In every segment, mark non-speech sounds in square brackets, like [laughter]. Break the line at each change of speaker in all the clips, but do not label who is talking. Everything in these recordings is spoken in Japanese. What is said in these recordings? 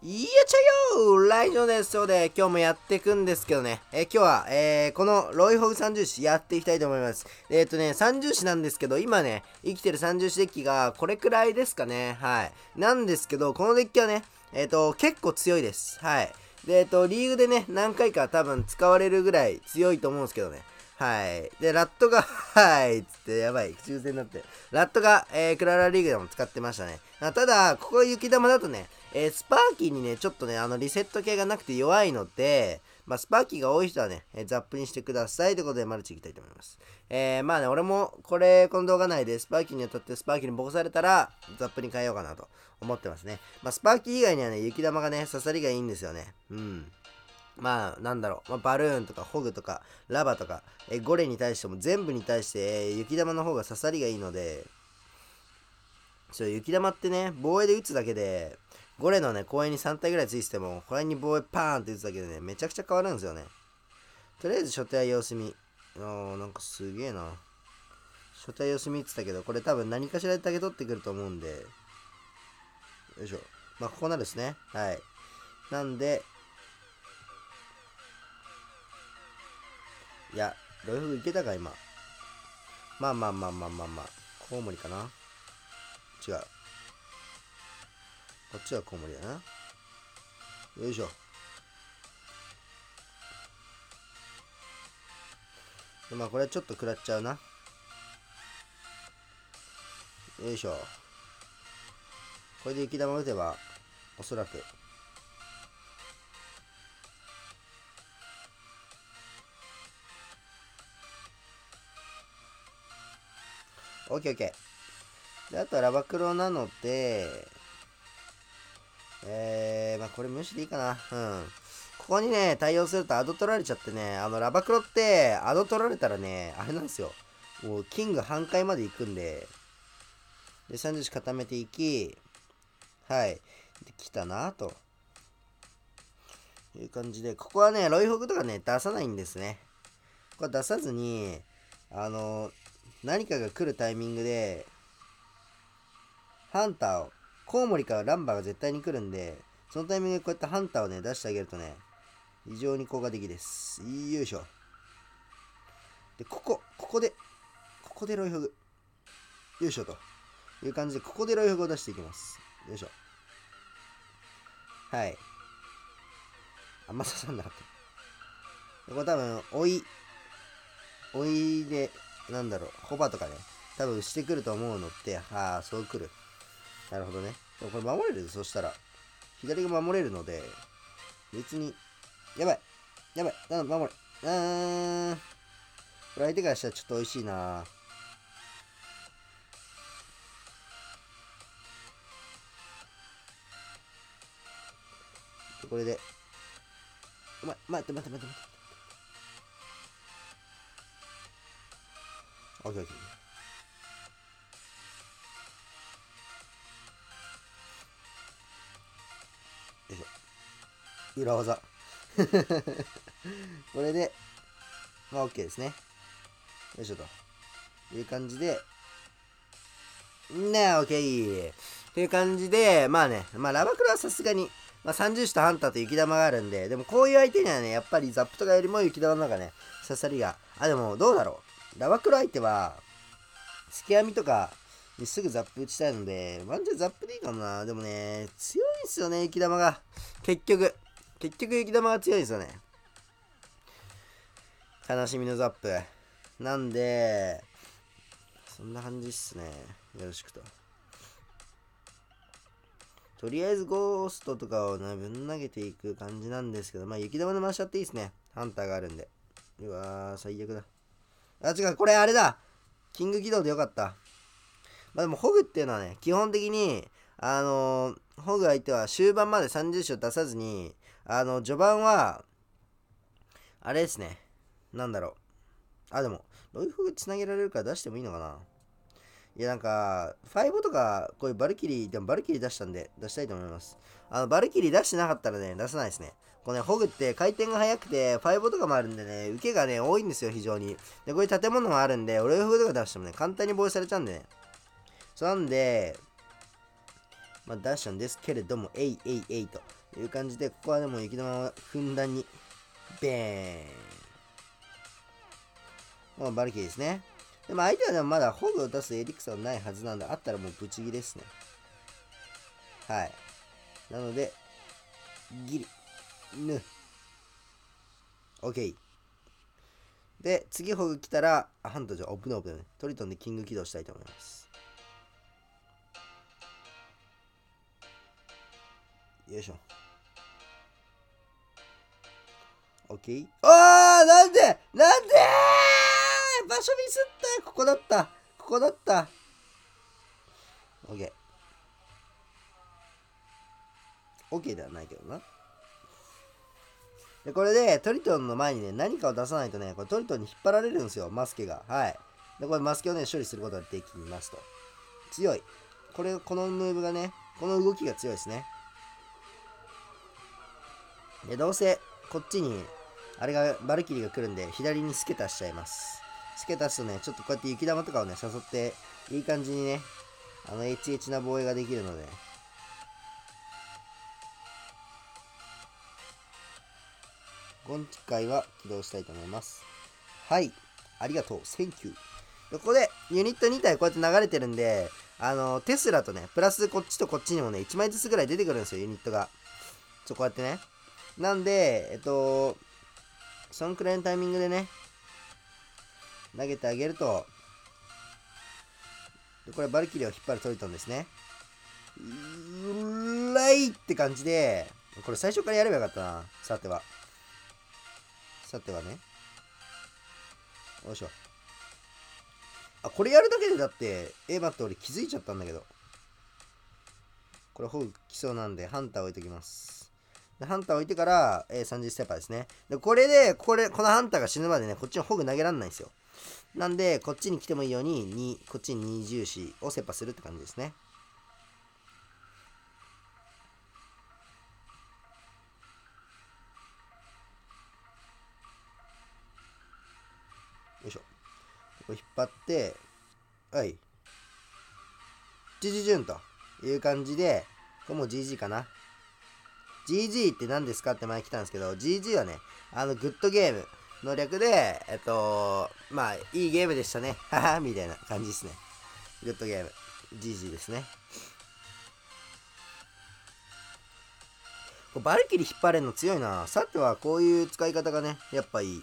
いやちゃよーライジョですそうで今日もやっていくんですけどね、えー、今日は、えー、このロイホグ三重視やっていきたいと思います。えっ、ー、とね三重視なんですけど今ね生きてる三重視デッキがこれくらいですかね。はい。なんですけどこのデッキはねえっ、と結構強いです。はい。でえっ、とリーグでね何回か多分使われるぐらい強いと思うんですけどね。はい。で、ラットが [laughs] はい、つって、やばい、抽選になって。ラットが、えー、クララリーグでも使ってましたね。ただ、ここ雪玉だとね、えー、スパーキーにね、ちょっとね、あの、リセット系がなくて弱いので、まあ、スパーキーが多い人はね、えー、ザップにしてください。ということで、マルチいきたいと思います。えー、まあね、俺も、これ、この動画内でスパーキーに当たってスパーキーにボコされたら、ザップに変えようかなと思ってますね。まあ、スパーキー以外にはね、雪玉がね、刺さりがいいんですよね。うん。まあ、なんだろう、まあ、バルーンとかホグとかラバとか、えゴレに対しても全部に対して、え雪玉の方が刺さりがいいので、そう雪玉ってね、防衛で打つだけで、ゴレのね、公園に3体ぐらいついてても、これに防衛パーンって打つだけでね、めちゃくちゃ変わるんですよね。とりあえず初手は様子見。あー、なんかすげえな。初手は様子見って言ったけど、これ多分何かしらで竹取ってくると思うんで、よいしょ。まあ、ここなるですね。はい。なんで、いや、ロイフグいけたか、今。まあまあまあまあまあまあ。コウモリかな違う。こっちはコウモリだな。よいしょ。まあこれはちょっと食らっちゃうな。よいしょ。これで雪玉打てば、おそらく。オッケーオッケー。で、あとはラバクロなので、えー、まあこれ無視でいいかな。うん。ここにね、対応するとアド取られちゃってね、あの、ラバクロって、アド取られたらね、あれなんですよ。もう、キング半壊まで行くんで、で、30子固めていき、はい。で、来たなと。いう感じで、ここはね、ロイホグとかね、出さないんですね。ここは出さずに、あの、何かが来るタイミングで、ハンターをコウモリからランバーが絶対に来るんで、そのタイミングでこうやってハンターをね、出してあげるとね、非常に効果的です。よいしょ。で、ここ、ここで、ここでロイフグ。よいしょと。いう感じで、ここでロイフグを出していきます。よいしょ。はい。あんま刺さんなかった。これ多分、追い、追いで、なんだろう、ホバとかね、多分してくると思うのって、ああ、そう来る。なるほどね。でもこれ守れる？そしたら。左が守れるので、別に、やばい。やばい。なん守れ。うーん。これ相手からしたらちょっと美味しいなこれで。お前、待って待って待って待って。オッケーオッケー。裏技 [laughs] これで、まあ OK ですね。よいしょと。いう感じで、ねえ、OK! という感じで、まあね、まあラバクラはさすがに、まあ30種とハンターと雪玉があるんで、でもこういう相手にはね、やっぱりザップとかよりも雪玉の中ね、刺さりが。あ、でもどうだろう。ラバクラ相手は、スキアミとかにすぐザップ打ちたいので、ワンチャンザップでいいかもな。でもね、強いんすよね、雪玉が。結局。結局雪玉が強いんですよね。悲しみのザップ。なんで、そんな感じっすね。よろしくと。とりあえずゴーストとかをね、ぶん投げていく感じなんですけど、まあ雪玉で回しちゃっていいですね。ハンターがあるんで。うわー、最悪だ。あ、違う、これあれだキング起動でよかった。まあでも、ホグっていうのはね、基本的に、あのー、ホグ相手は終盤まで30勝出さずに、あの、序盤は、あれですね。なんだろう。あ、でも、ロイフグつなげられるから出してもいいのかないや、なんか、5とか、こういうバルキリー、でもバルキリー出したんで、出したいと思います。あの、バルキリー出してなかったらね、出さないですね。このね、ホグって回転が速くて、5とかもあるんでね、受けがね、多いんですよ、非常に。で、こういう建物があるんで、ロイフグとか出してもね、簡単に防衛されちゃうんでね。そうなんで、まあ、出したんですけれども、えいえいえいと。という感じで、ここはでも雪玉をふんだんに、ベーン。まあ、バルキーですね。でも相手はでもまだホグを出すエリクサはないはずなんで、あったらもうブチギですね。はい。なので、ギリ、ぬ。OK。で、次ホグ来たら、あ、ハントじゃ、オープンオープンね。トリトンでキング起動したいと思います。よいしょ。OK? あーなんでなんで場所ミスったここだったここだった OK。OK ではないけどな。で、これでトリトンの前にね、何かを出さないとね、これトリトンに引っ張られるんですよ、マスケが。はい。で、これマスケをね、処理することができますと。強い。これ、このムーブがね、この動きが強いですね。で、どうせ、こっちに、あれが、バルキリーが来るんで、左にスケタしちゃいます。スケタすとね、ちょっとこうやって雪玉とかをね、誘って、いい感じにね、あの、HH な防衛ができるので、今回は起動したいと思います。はい。ありがとう。 Thank you。ここでユニット2体こうやって流れてるんで、あの、テスラとね、プラスこっちとこっちにもね、1枚ずつぐらい出てくるんですよ、ユニットが。ちょ、こうやってね。なんで、えっと、そのくらいのタイミングでね、投げてあげると、でこれバルキリーを引っ張るトリトンですね。うらいって感じで、これ最初からやればよかったな、さては。さてはね。よいしょ。あ、これやるだけでだって、エヴァって俺気づいちゃったんだけど。これホグ来そうなんで、ハンター置いときます。で、ハンター置いてから、えー、30ステッパーですね。で、これで、これ、このハンターが死ぬまでね、こっちのホグ投げらんないんですよ。なんで、こっちに来てもいいように、2、こっちに2重視をセッパするって感じですね。よいしょ。これ引っ張って、はい。ジジジュンという感じで、これもう GG かな。GG って何ですかって前来たんですけど、GG はね、あの、グッドゲームの略で、えっと、まあ、いいゲームでしたね。はは、みたいな感じですね。グッドゲーム。GG ですね。バルキリー引っ張れるの強いな。さてはこういう使い方がね、やっぱいい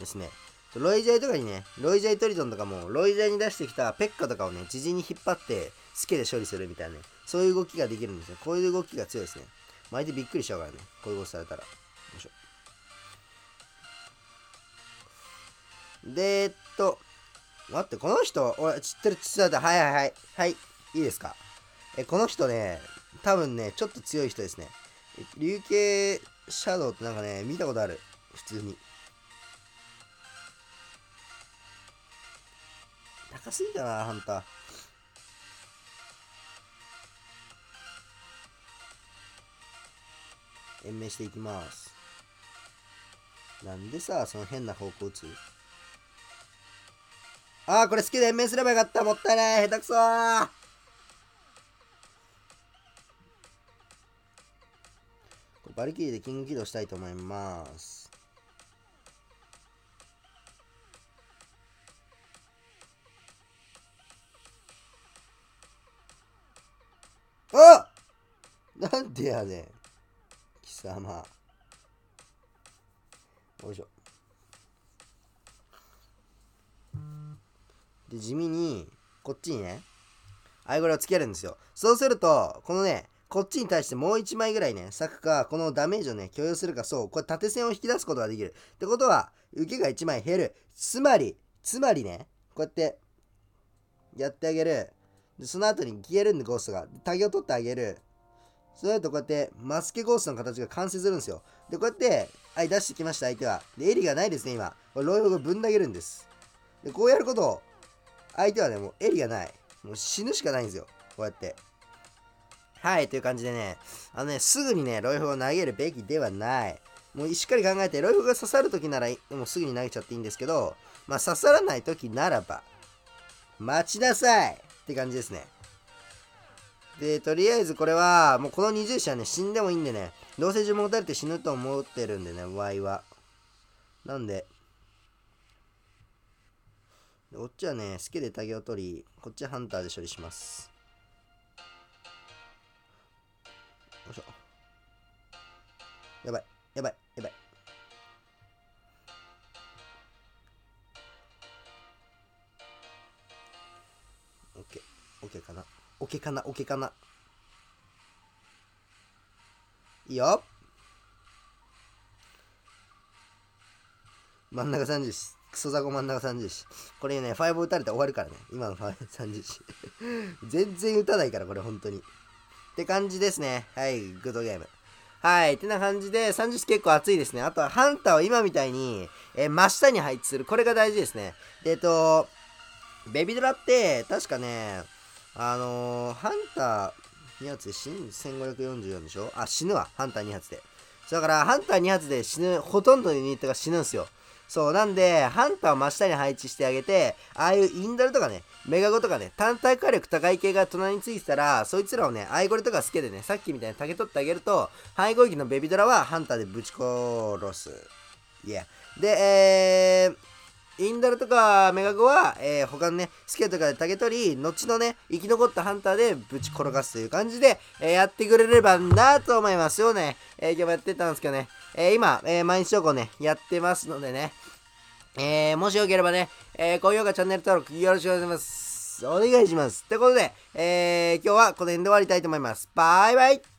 ですね。ロイジャイとかにね、ロイジャイトリトンとかも、ロイジャイに出してきたペッカとかをね、自陣に引っ張って、スケで処理するみたいなね、そういう動きができるんですよ。こういう動きが強いですね。相手びっくりしちゃうからね、こういうことされたら。よいしょ。で、えっと、待って、この人、俺、知ってる、知ってる、はいはいはい。はい、いいですか？え、この人ね、多分ね、ちょっと強い人ですね。竜形シャドウってなんかね、見たことある？普通に。高すぎたな、ハンター。延命していきます。なんでさ、その変な方向打つ？ああ、これ好きで延命すればよかった。もったいない。下手くそー。バリキリでキング起動したいと思います。あなんでやねん。貴様。よいしょ。で、地味に、こっちにね、アイゴラをつけるんですよ。そうすると、このね、こっちに対してもう1枚ぐらいね、咲くか、このダメージをね、許容するか、そう、これ縦線を引き出すことができる。ってことは、受けが1枚減る。つまり、つまりね、こうやって、やってあげる。で、その後に消えるんで、ゴーストが。タゲを取ってあげる。そうなるとこうやってマスケゴーストの形が完成するんですよ。で、こうやって、はい、出してきました、相手は。で、エリがないですね、今。これ、ロイホグぶん投げるんです。で、こうやること、相手はね、もうエリがない。もう死ぬしかないんですよ。こうやって。はい、という感じでね、あのね、すぐにね、ロイフを投げるべきではない。もうしっかり考えて、ロイフが刺さるときなら、もうすぐに投げちゃっていいんですけど、まあ刺さらないときならば、待ちなさいって感じですね。で、とりあえずこれは、もうこの20子はね、死んでもいいんでね、どうせ呪文打たれて死ぬと思ってるんでね、Y は。なんで、こっちはね、好きでタゲを取り、こっちはハンターで処理します。よいしょ。やばい、やばい、オケかな、オケかな。いいよ。真ん中30し。クソザコ真ん中30し。これね、5打たれて終わるからね。今の30し。[laughs] 全然打たないから、これ本当に。って感じですね。はい、グッドゲーム。はい。ってな感じで、30結構熱いですね。あとは、ハンターは今みたいに、え、真下に配置する。これが大事ですね。で、えっと、ベビドラって、確かね、あのー、ハンター2発で死ぬ1544でしょ？あ、死ぬわ。ハンター2発で。だから、ハンター2発で死ぬ、ほとんどのユニットが死ぬんすよ。そう、なんで、ハンターを真下に配置してあげて、ああいうインダルとかね、メガゴとかね、単体火力高い系が隣についてたら、そいつらをね、アイゴレとかスケでね、さっきみたいに竹取ってあげると、背後域のベビドラはハンターでぶち殺す。いや。で、えー、インダルとかメガゴは、えー、他のね、スケとかで竹取り、後のね、生き残ったハンターでぶち転がすという感じで、えー、やってくれればなと思いますよね。えー、今日もやってたんですけどね、えー、今、え、毎日投稿ね、やってますのでね、え、もしよければね、え、高評価、チャンネル登録よろしくお願いします。お願いします。ってことで、え、今日はこの辺で終わりたいと思います。バイバイ